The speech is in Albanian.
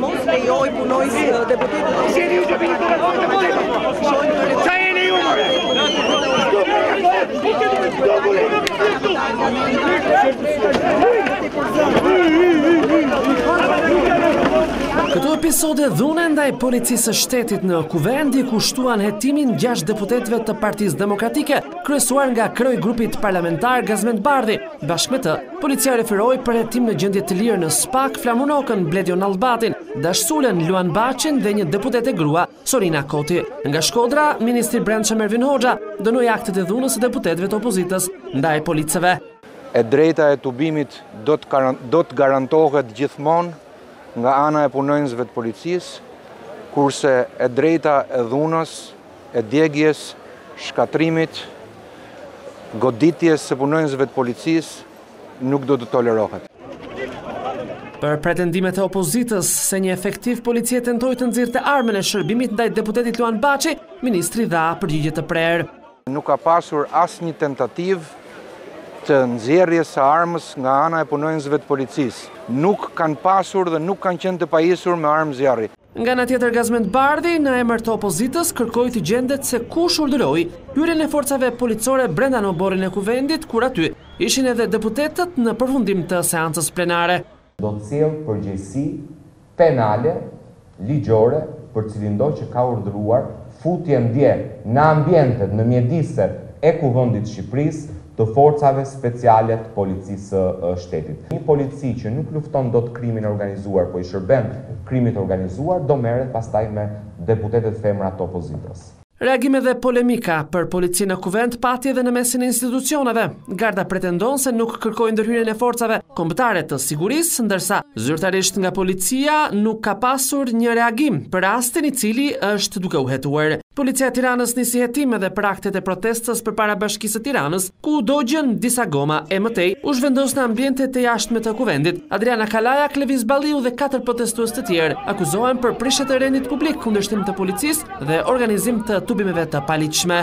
Mos me jo i punoj si në deputit në të shiri u të bini të rëzën të mëllë Qa e në ju mërë? Shtu me në këtë, shtu me në këtë, shtu me në këtë, shtu me në Këto episode dhune ndaj policisë së shtetit në Kuvend i kushtuan hetimin gjashtë deputetëve të Partisë Demokratike, kryesuar nga kreu i grupit parlamentar Gazmend Bardhi, bashkë me të Policia referoi për hetim në gjendje të lirë në SPAK Flamur Nokën, Bledion Nallbatin, Dash Sulën, Luan Baçin dhe një deputete grua, Sorina Koti. Nga Shkodra, ministri i brendshëm Ervin Hoxha dënoi aktet e dhunës së deputetëve të opozitës ndaj policëve. E drejta e tubimit do të garantohet gjithmonë nga ana e punonjësve të policisë, kurse e drejta e dhunës e djegies, shkatrimit, goditjes së punonjësve të policisë nuk do të tolerohet. Për pretendimet e opozitës se një efektiv policie tentoi të nxirrte armën e shërbimit ndaj deputetit Luan Baçi, ministri dha përgjigje të prerë. Nuk ka pasur asnjë tentativë të nxjerrjes së armës nga ana e punonjësve të policisë. Nuk kanë pasur dhe nuk kanë qenë të pajisur me armë zjarri. Nga ana tjetër Gazmend Bardhi, në emër të opozitës, kërkoi të gjendet se kush urdhëroi hyrjen e forcave policore brenda në oborrin e Kuvendit, kur aty ishin edhe deputetët në përfundim të seancës plenare. Do të sjellë përgjegjësi penale, ligjore për cilindo që ka urdhëruar futjen dje në ambientet, në mjediset e Kuvendit të Shqipërisë, të Forcave Speciale të Policisë së Shtetit. Një polici që nuk lufton dot krimin e organizuar, po i shërben krimit të organizuar, do merret pastaj me deputetet femra të opozitës. Reagime dhe polemika për policinë në Kuvend pati edhe në mesin e institucioneve. Garda pretendon se nuk kërkoi ndërhyrjen e forcave kombëtare të sigurisë, ndërsa zyrtarisht nga policia nuk ka pasur një reagim për rastin i cili është duke u hetuar. Policia e Tiranës nisi hetim edhe për aktet e protestës përpara Bashkisë së Tiranës, ku u dogjën disa goma e më tej u zhvendos në ambientet e jashtme të Kuvendit. Adriana Kalaja, Klevis Balliu dhe katër protestues të tjerë akuzohen për prishje të rendit publik, kundërshtim të policisë dhe organizim të tubimeve të paligjshme.